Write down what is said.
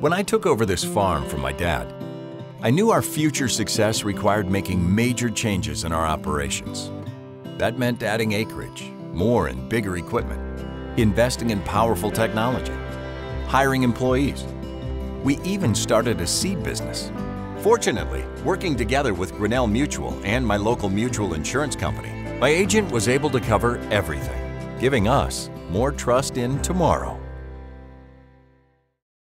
When I took over this farm from my dad, I knew our future success required making major changes in our operations. That meant adding acreage, more and bigger equipment, investing in powerful technology, hiring employees. We even started a seed business. Fortunately, working together with Grinnell Mutual and my local mutual insurance company, my agent was able to cover everything, giving us more trust in tomorrow.